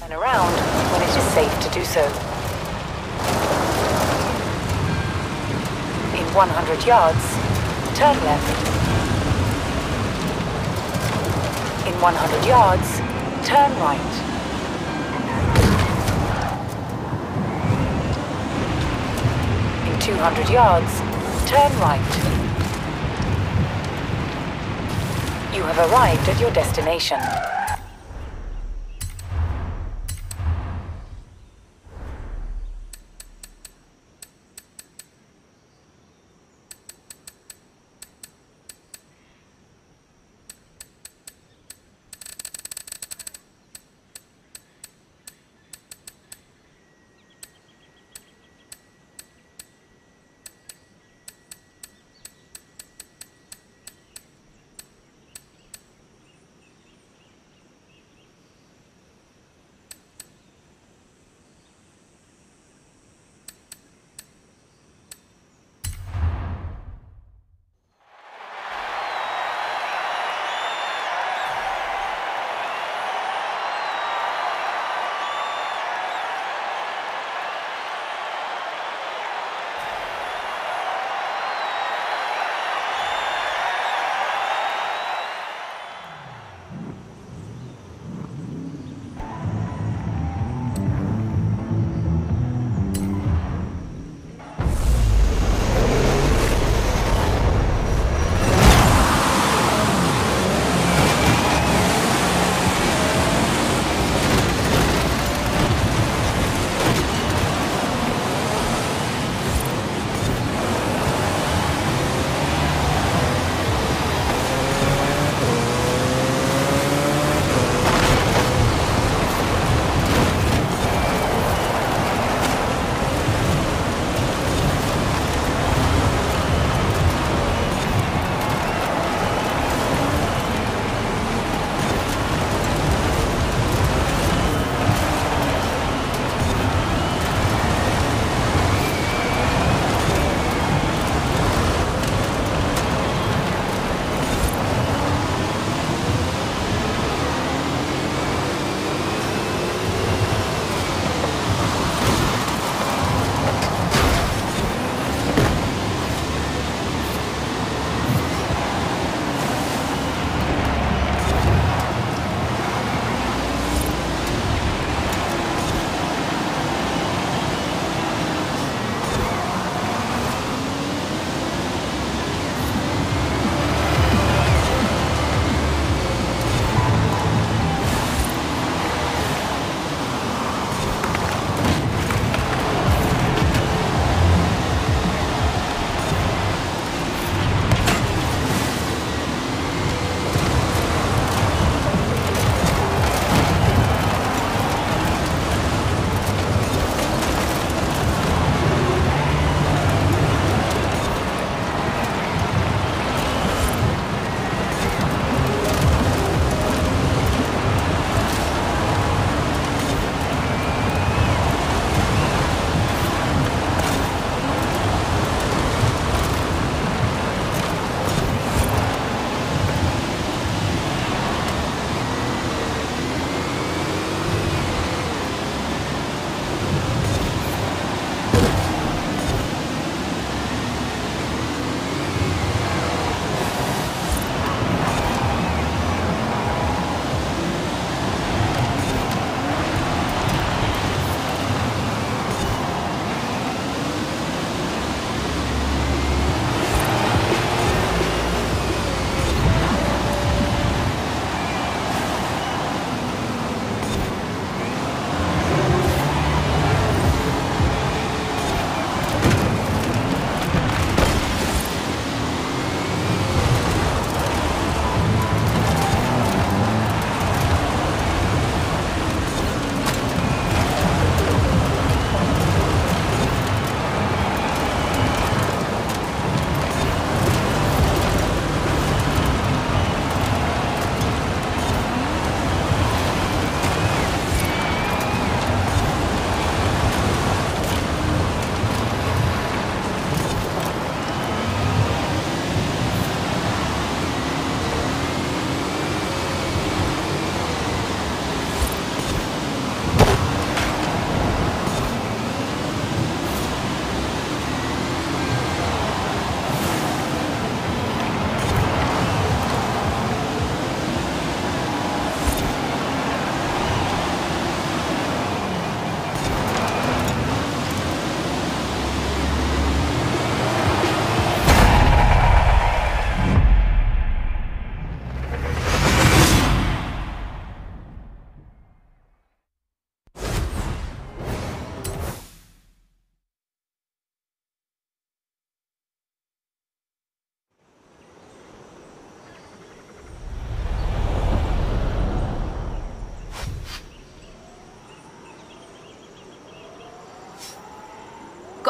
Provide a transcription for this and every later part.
Turn around when it is safe to do so. In 100 yards, turn left. In 100 yards, turn right. In 200 yards, turn right. You have arrived at your destination.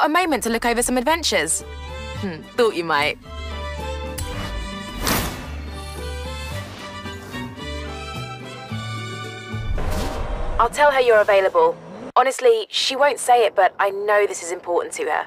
Got a moment to look over some adventures? Hmm, thought you might. I'll tell her you're available. Honestly, she won't say it, but I know this is important to her.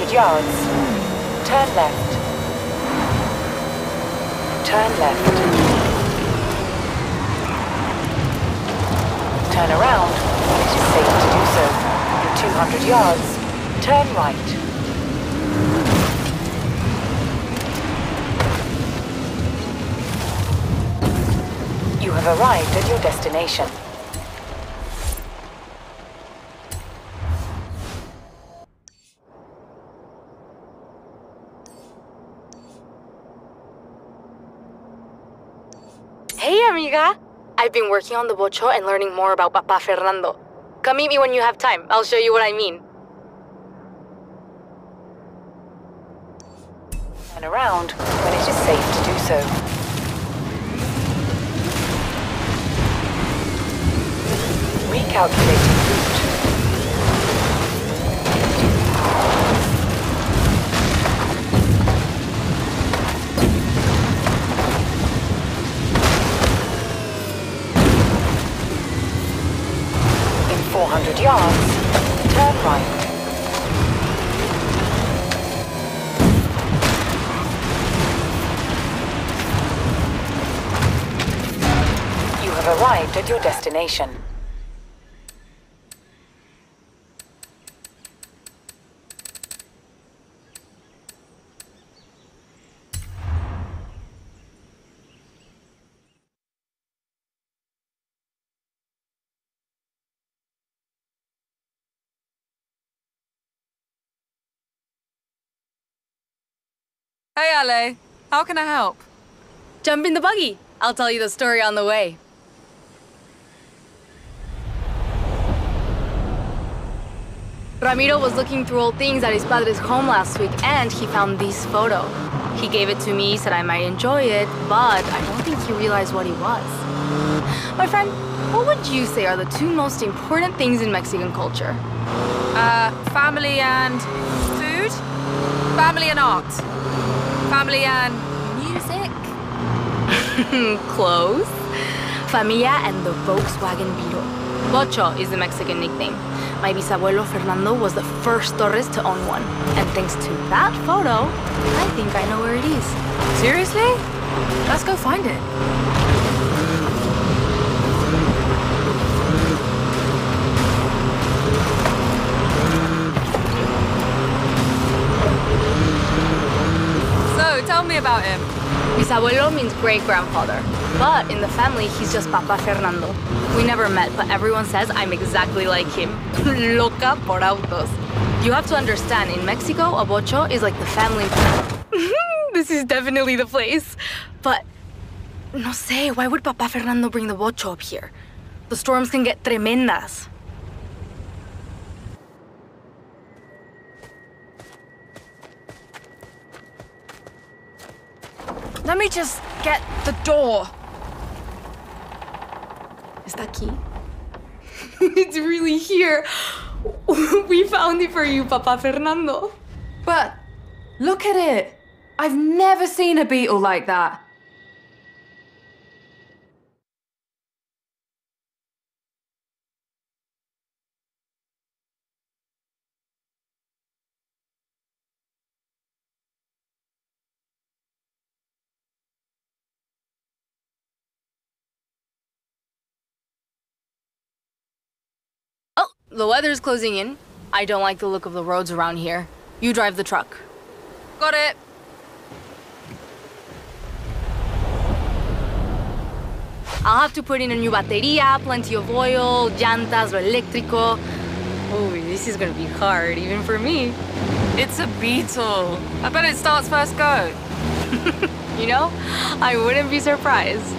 400 yards, turn left. Turn left. Turn around it is safe to do so. In 200 yards, turn right. You have arrived at your destination. I've been working on the vocho and learning more about Papa Fernando. Come meet me when you have time. I'll show you what I mean. Turn around when it is safe to do so. Recalculating route. 400 yards, turn right. You have arrived at your destination. Hey, Ale. How can I help? Jump in the buggy. I'll tell you the story on the way. Ramiro was looking through old things at his padre's home last week and he found this photo. He gave it to me, said I might enjoy it, but I don't think he realized what it was. My friend, what would you say are the two most important things in Mexican culture? Uh, family and food? Family and art. Family and music? Close. Familia and the Volkswagen Beetle. Vocho is the Mexican nickname. My bisabuelo Fernando was the first Torres to own one. And thanks to that photo, I think I know where it is. Seriously? Let's go find it. Me about him. Bisabuelo means great grandfather. But in the family, he's just Papa Fernando. We never met, but everyone says I'm exactly like him. Loca por autos. You have to understand, in Mexico, a vocho is like the family. this is definitely the place. But, no sé, why would Papa Fernando bring the vocho up here? The storms can get tremendas. Let me just get the door. Is that key? it's really here. we found it for you, Papa Fernando. But look at it. I've never seen a beetle like that. The weather's closing in. I don't like the look of the roads around here. You drive the truck. Got it. I'll have to put in a new bateria, plenty of oil, llantas, lo eléctrico. Oh, this is gonna be hard, even for me. It's a beetle. I bet it starts first go. You know, I wouldn't be surprised.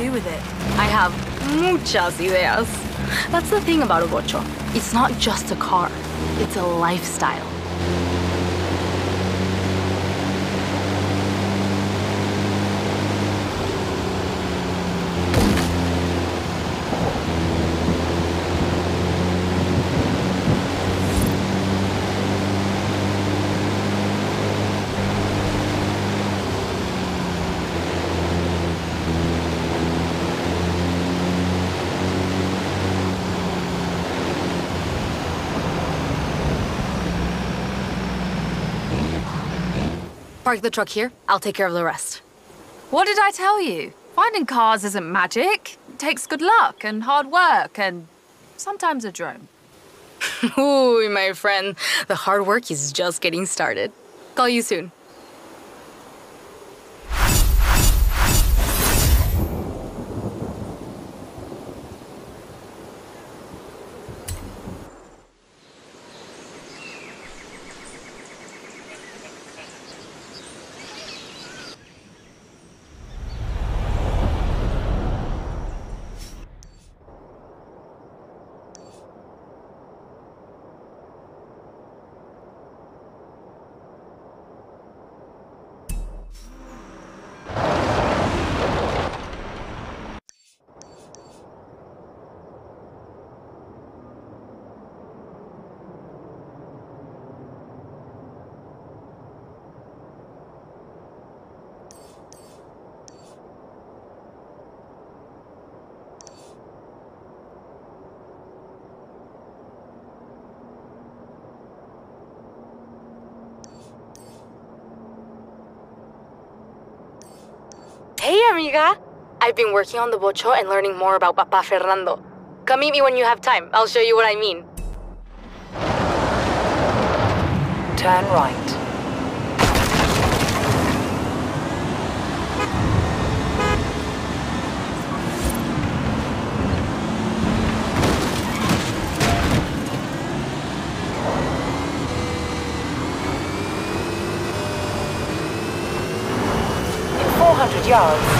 Do with it? I have muchas ideas. That's the thing about a vocho. It's not just a car, it's a lifestyle. Park the truck here. I'll take care of the rest. What did I tell you? Finding cars isn't magic. It takes good luck and hard work and sometimes a drone. Ooh, my friend, the hard work is just getting started. Call you soon. Hey, amiga. I've been working on the vocho and learning more about Papa Fernando. Come meet me when you have time. I'll show you what I mean. Turn right. In 400 yards,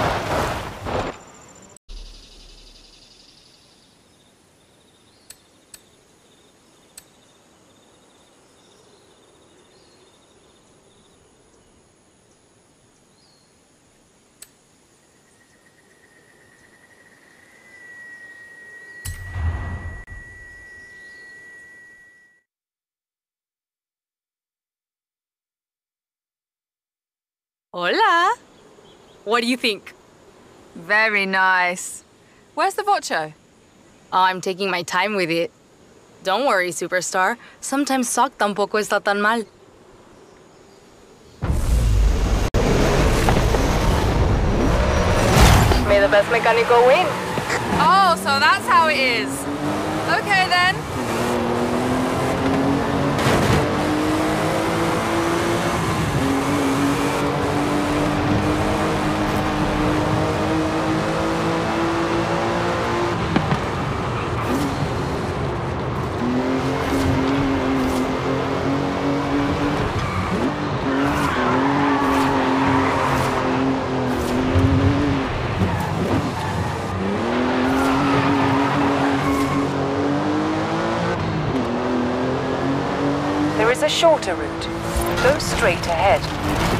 Hola! What do you think? Very nice. Where's the vocho? Oh, I'm taking my time with it. Don't worry, superstar. Sometimes sock tampoco está tan mal. May the best mecánico win. Oh, so that's how it is. Okay then. A shorter route. Go straight ahead.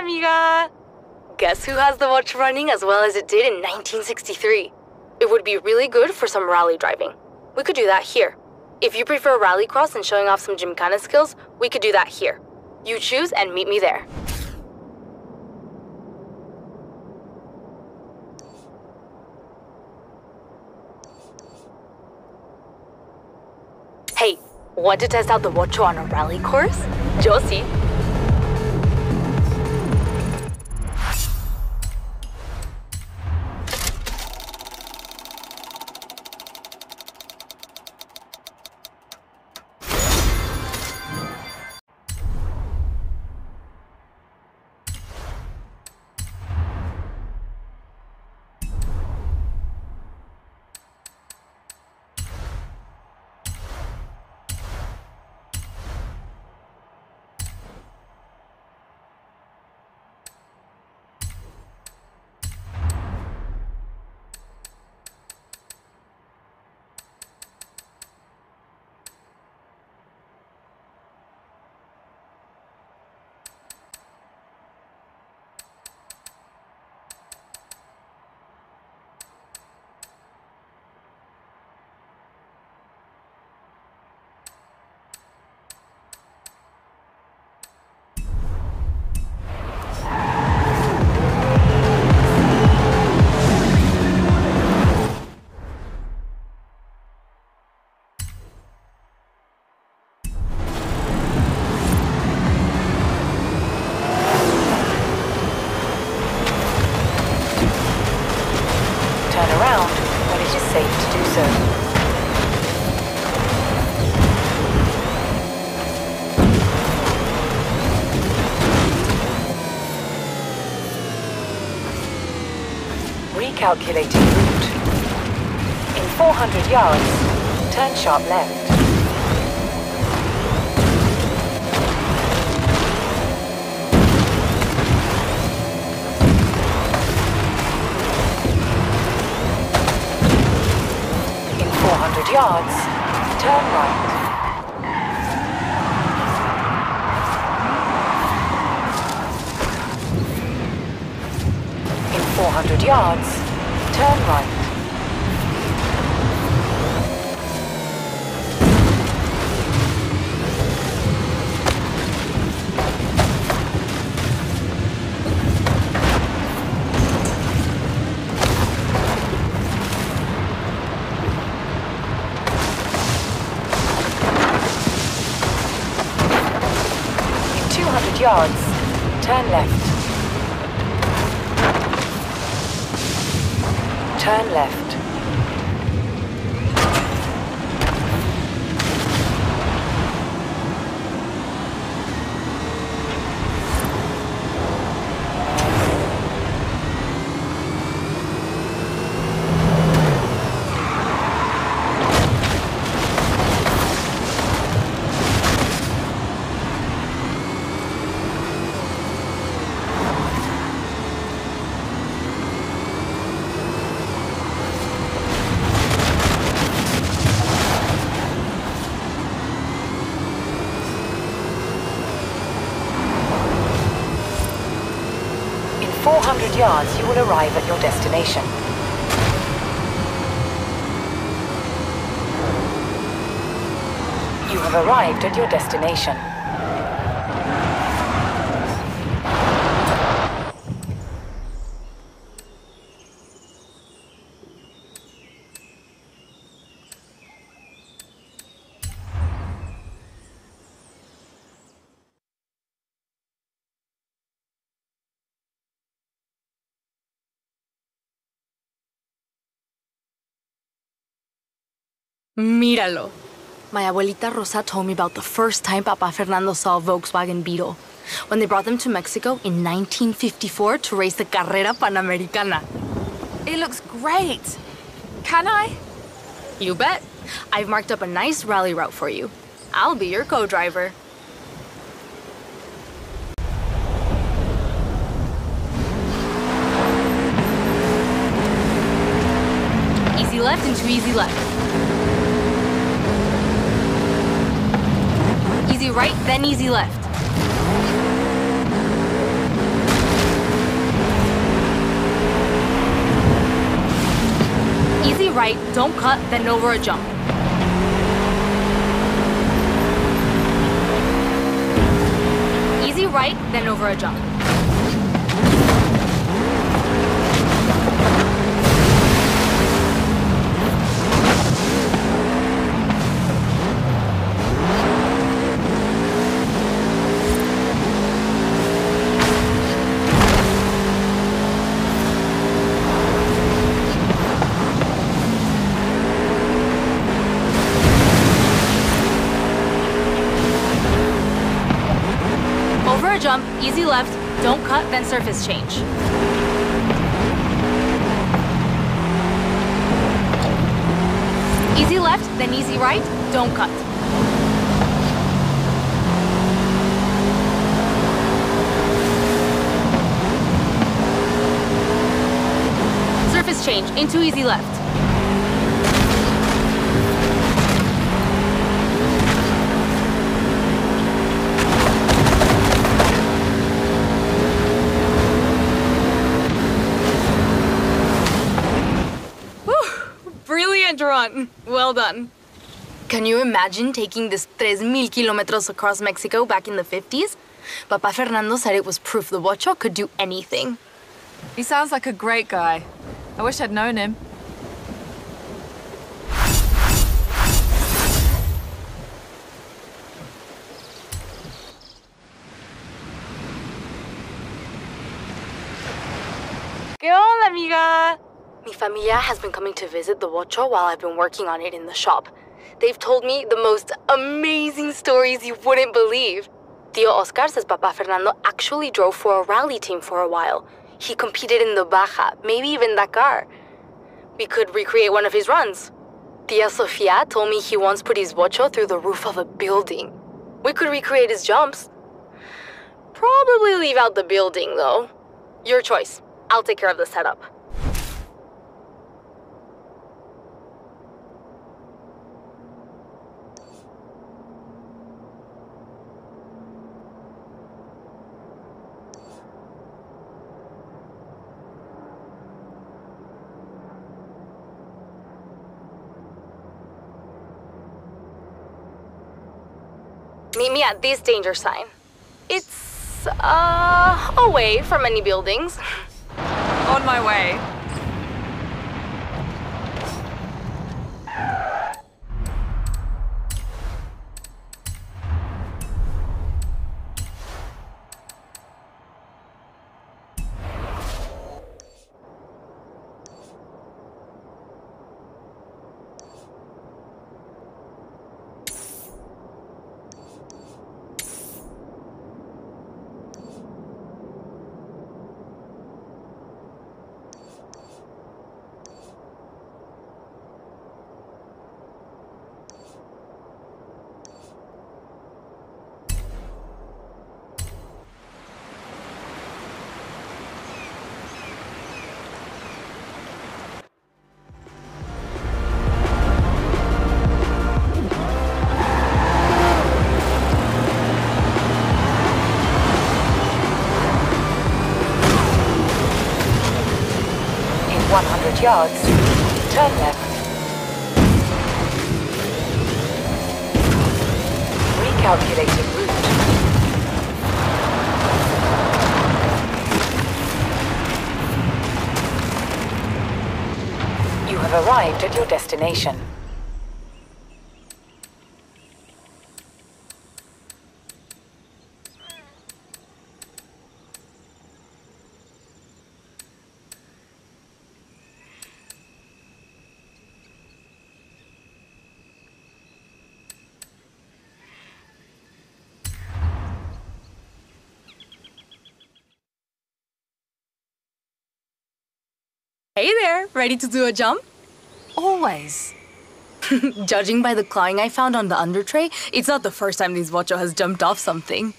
Amiga? Guess who has the watch running as well as it did in 1963? It would be really good for some rally driving. We could do that here. If you prefer rallycross and showing off some gymkhana skills, we could do that here. You choose and meet me there. Hey, want to test out the Vocho on a rally course? Josie. Safe to do so. Recalculating route. In 400 yards, turn sharp left. Yards, turn right. In 400 yards, turn right. Yards, turn left. Turn left. In 400 yards, you will arrive at your destination. You have arrived at your destination. Míralo. My abuelita Rosa told me about the first time Papa Fernando saw a Volkswagen Beetle when they brought them to Mexico in 1954 to race the Carrera Panamericana. It looks great. Can I? You bet. I've marked up a nice rally route for you. I'll be your co-driver. Easy left into easy left. Easy right, then easy left. Easy right, don't cut, then over a jump. Easy right, then over a jump. Jump, easy left, don't cut, then surface change. Easy left, then easy right, don't cut. Surface change, into easy left. Brilliant run. Well done. Can you imagine taking this 3,000 kilometers across Mexico back in the 50s? Papa Fernando said it was proof the Vocho could do anything. He sounds like a great guy. I wish I'd known him. ¿Qué onda, amiga? Mi familia has been coming to visit the Vocho while I've been working on it in the shop. They've told me the most amazing stories you wouldn't believe. Tio Oscar says Papa Fernando actually drove for a rally team for a while. He competed in the Baja, maybe even Dakar. We could recreate one of his runs. Tia Sofia told me he once put his Vocho through the roof of a building. We could recreate his jumps. Probably leave out the building, though. Your choice. I'll take care of the setup. Meet me at this danger sign. It's, uh, away from any buildings. On my way. 100 yards, turn left. Recalculating route. You have arrived at your destination. Hey there, ready to do a jump? Always. Judging by the clawing I found on the under tray, it's not the first time this Vocho has jumped off something.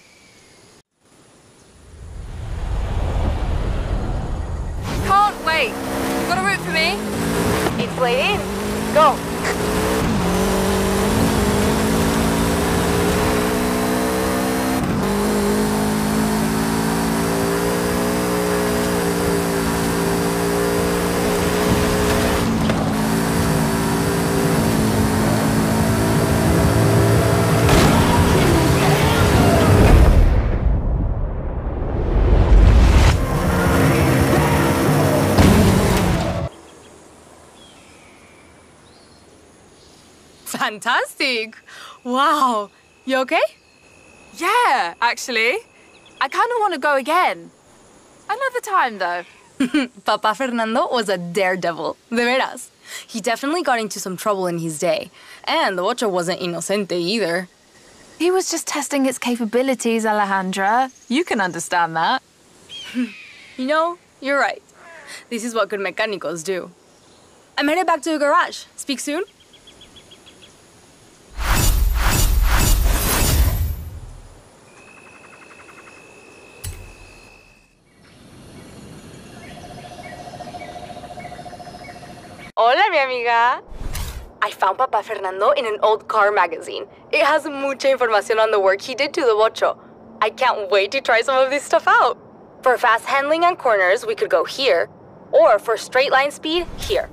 Can't wait. Got a route for me? It's laid in. Go. Fantastic. Wow. You okay? Yeah, actually. I kind of want to go again. Another time, though. Papa Fernando was a daredevil. De veras. He definitely got into some trouble in his day. And the Vocho wasn't inocente either. He was just testing its capabilities, Alejandra. You can understand that. You know, you're right. This is what good mechanicos do. I'm headed back to the garage. Speak soon. Hola, mi amiga. I found Papa Fernando in an old car magazine. It has mucha información on the work he did to the vocho. I can't wait to try some of this stuff out. For fast handling on corners, we could go here, or for straight line speed, here.